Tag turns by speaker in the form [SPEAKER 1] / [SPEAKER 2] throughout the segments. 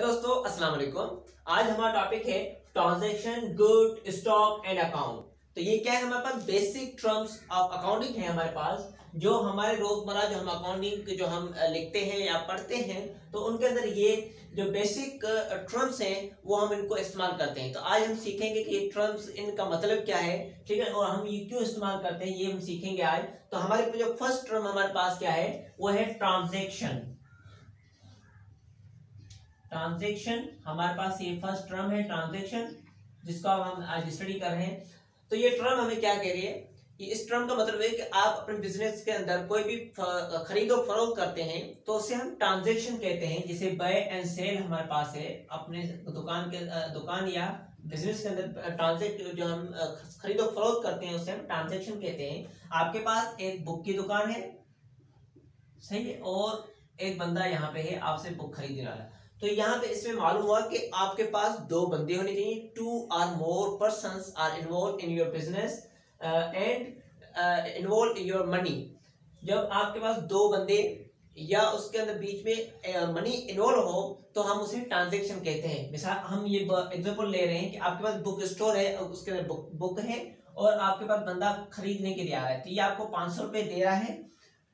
[SPEAKER 1] दोस्तों, अस्सलाम वालेकुम। आज हमारा टॉपिक है transaction good stock and account तो ये क्या है, हमारे पास बेसिक टर्म्स ऑफ़ अकाउंटिंग है हमारे पास, जो हमारे रोज़मर्रा जो हम अकाउंटिंग जो हम लिखते हैं या पढ़ते हैं तो उनके अंदर ये जो बेसिक टर्म्स हैं, वो हम इनको इस्तेमाल करते हैं। तो आज हम सीखेंगे कि ये टर्म्स इनका मतलब क्या है, ठीक है? और हम ये क्यों इस्तेमाल करते हैं, ये हम सीखेंगे आज। तो हमारे जो फ़र्स्ट टर्म हमारे पास क्या है, वो है ट्रांजेक्शन ट्रांजेक्शन, हमारे पास ये फ़र्स्ट टर्म है ट्रांजेक्शन, जिसका हम आज स्टडी कर रहे हैं। तो ये टर्म हमें क्या कह रही है? कि इस टर्म का मतलब है कि आप अपने बिज़नेस के अंदर कोई भी खरीदो फरोख करते हैं तो उसे हम ट्रांजेक्शन कहते हैं, जिसे बाय एंड सेल हमारे पास है। अपने दुकान के दुकान या बिज़नेस के अंदर ट्रांजेक्ट जो हम खरीदो फरोख करते हैं, उसे हम ट्रांजेक्शन कहते हैं। आपके पास एक बुक की दुकान है, सही है? और एक बंदा यहाँ पे है, आपसे बुक खरीदने वाला तो यहाँ पे इसमें मालूम हुआ कि आपके पास दो बंदे होने चाहिए। Two or more person are involve in your business and involve in your money जब आपके पास दो बंदे या उसके अंदर बीच में मनी uh, इन्वॉल्व हो तो हम उसे ट्रांजेक्शन कहते हैं। मिसाल हम ये एग्ज़ाम्पल ले रहे हैं कि आपके पास बुक स्टोर है उसके अंदर बुक बुक है और आपके पास बंदा खरीदने के लिए आ रहा है। तो ये आपको पाँच सौ रुपए दे रहा है।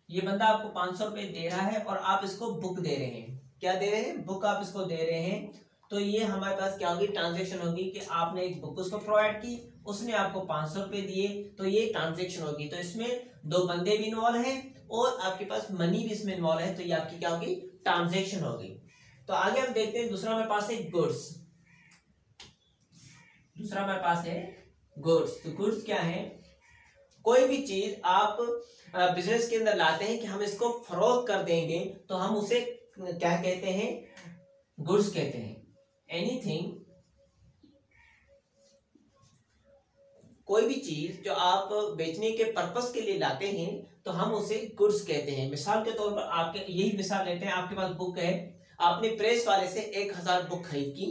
[SPEAKER 1] ये बंदा आपको पाँच सौ रुपए दे रहा है और आप इसको बुक दे रहे हैं। क्या दे रहे हैं? बुक आप इसको दे रहे हैं। तो ये हमारे पास क्या होगी? ट्रांजेक्शन होगी कि आपने एक बुक उसको प्रोवाइड की, उसने आपको पाँच सौ रुपए दिए तो ये ट्रांजेक्शन होगी। तो इसमें दो बंदे भी इन्वॉल्व हैं और आपके पास मनी भी इसमें इन्वॉल्व है तो ये आपकी क्या होगी? ट्रांजेक्शन होगी। तो आगे हम देखते हैं, दूसरा हमारे पास है गुड्स दूसरा हमारे पास है गुड्स तो गुड्स क्या है? कोई भी चीज़ आप बिज़नेस के अंदर लाते हैं कि हम इसको फरोख कर देंगे तो हम उसे क्या कहते हैं? गुड्स कहते हैं। एनीथिंग कोई भी चीज़ जो आप बेचने के पर्पस के लिए लाते हैं तो हम उसे गुड्स कहते हैं। मिसाल के तौर पर आपके, यही मिसाल लेते हैं, आपके पास बुक है, आपने प्रेस वाले से एक हज़ार बुक खरीद की,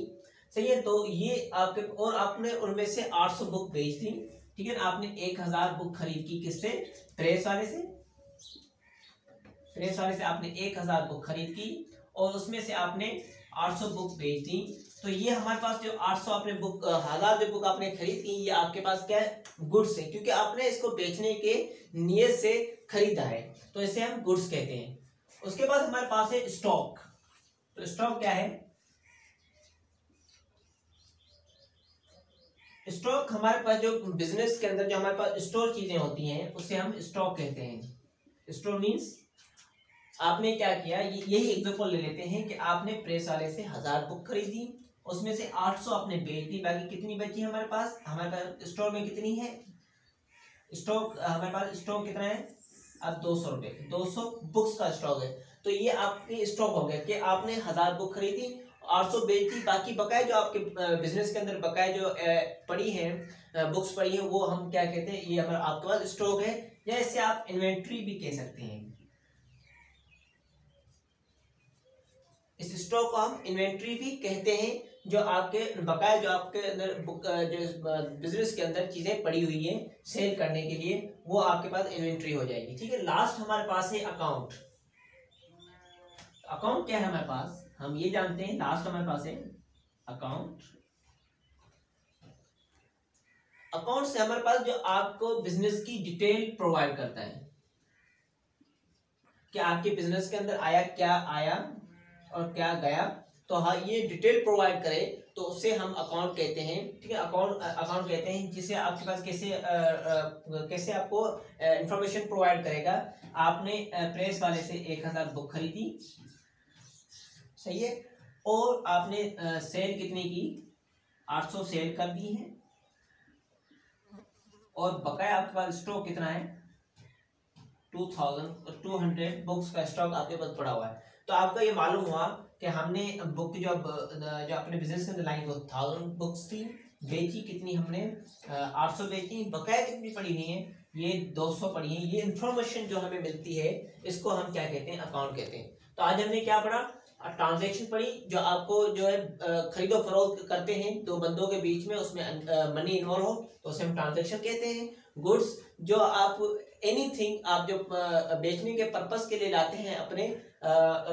[SPEAKER 1] सही है? तो ये आपके, और आपने उनमें से आठ सौ बुक बेच दी, ठीक है? आपने एक हज़ार बुक खरीद की किससे? प्रेस वाले से। प्रेस वाले से आपने एक हज़ार बुक खरीद की और उसमें से आपने आठ सौ बुक बेच दी। तो ये हमारे पास जो आठ सौ आपने बुक, हज़ार जो बुक आपने खरीद की, ये आपके पास क्या है? गुड्स है, क्योंकि आपने इसको बेचने के नियत से खरीदा है। तो इसे हम गुड्स कहते हैं। उसके बाद हमारे पास है स्टॉक। तो स्टॉक क्या है? स्टॉक हमारे पास जो बिज़नेस के अंदर जो हमारे पास स्टोर चीज़ें होती हैं, उसे हम स्टॉक कहते हैं। स्टोर मीन्स आपने क्या किया? यही एग्ज़ाम्पल ले लेते हैं कि आपने प्रेस वाले से हज़ार बुक खरीदी, उसमें से 800 आपने बेच दी, बाकी कितनी बची है हमारे पास? हमारे पास स्टॉक में कितनी है? स्टॉक हमारे पास स्टॉक कितना है? अब दो सौ रुपये दो सौ बुक्स का स्टॉक है। तो ये आपके स्टॉक हो गया कि आपने हज़ार बुक खरीदी, आठ सौ बेच दी, बाकी बकाए जो आपके बिज़नेस के अंदर बकाए जो पड़ी है बुक्स पड़ी है, वो हम क्या कहते हैं, ये हमारा आपके पास स्टॉक है। या इससे आप इन्वेंट्री भी कह सकते हैं। इस स्टॉक को हम इन्वेंट्री भी कहते हैं, जो आपके बकाया, जो आपके अंदर जो बिज़नेस के अंदर चीज़ें पड़ी हुई है सेल करने के लिए, वो आपके पास इन्वेंट्री हो जाएगी। ठीक है लास्ट हमारे पास है अकाउंट अकाउंट क्या है हमारे पास? हम ये जानते हैं लास्ट हमारे पास है अकाउंट अकाउंट से हमारे पास जो आपको बिज़नेस की डिटेल प्रोवाइड करता है। कि आपके बिज़नेस के अंदर आया, क्या आया? और क्या गया? तो हाँ ये डिटेल प्रोवाइड करे तो उसे हम अकाउंट कहते हैं, ठीक है? अकाउंट अकाउंट कहते हैं, जिसे आपके पास कैसे कैसे आपको इंफॉर्मेशन प्रोवाइड करेगा? आपने प्रेस वाले से एक हज़ार बुक खरीदी, सही है? और आपने सेल कितनी की? आठ सौ सेल कर दी है। और बकाया आपके पास स्टॉक कितना है? Two thousand two hundred books का स्टॉक आपके पास पड़ा हुआ है। तो आपको ये मालूम हुआ कि हमने बुक जो अब, जो अपने बिज़नेस के अंदर लाई वो थाउज़ेंड बुक्स थी, बेची कितनी हमने आठ सौ बेची, बकाया कितनी पड़ी हुई है, ये दो सौ पड़ी है, ये इन्फॉर्मेशन जो हमें मिलती है, इसको हम क्या कहते हैं अकाउंट कहते हैं। तो आज हमने क्या पढ़ा? ट्रांजेक्शन पड़ी जो आपको जो है खरीदो फरोख्त करते हैं, दो बंदों के बीच में उसमें मनी इन्वॉल्व हो तो उसे हम ट्रांजेक्शन कहते हैं। गुड्स जो आप एनीथिंग आप जो बेचने के पर्पस के लिए लाते हैं अपने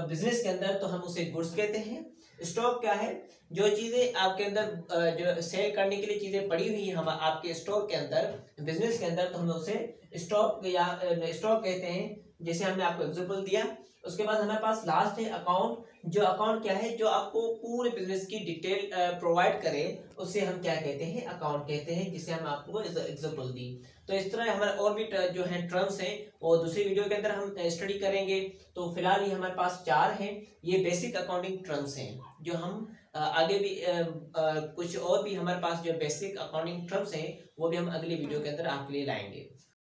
[SPEAKER 1] बिज़नेस के अंदर तो हम उसे गुड्स कहते हैं। स्टॉक क्या है? जो चीज़ें आपके अंदर जो सेल करने के लिए चीज़ें पड़ी हुई हैं, हम आपके स्टॉक के अंदर बिज़नेस के अंदर तो हम उसे स्टॉक या स्टॉक कहते हैं। जैसे हमने आपको एग्ज़ाम्पल दिया, उसके बाद हमारे पास लास्ट है अकाउंट जो अकाउंट क्या है, जो आपको पूरे बिज़नेस की डिटेल प्रोवाइड करे, उसे हम क्या कहते हैं? अकाउंट कहते हैं, जिसे हम आपको एग्जांपल दी। तो इस तरह हमारे और भी जो है टर्म्स हैं, वो दूसरी वीडियो के अंदर हम स्टडी करेंगे। तो फ़िलहाल ये हमारे पास चार हैं। ये बेसिक अकाउंटिंग टर्म्स हैं, जो हम आगे भी कुछ और भी हमारे पास जो बेसिक अकाउंटिंग टर्म्स हैं, वो भी हम अगली वीडियो के अंदर आपके लिए लाएँगे।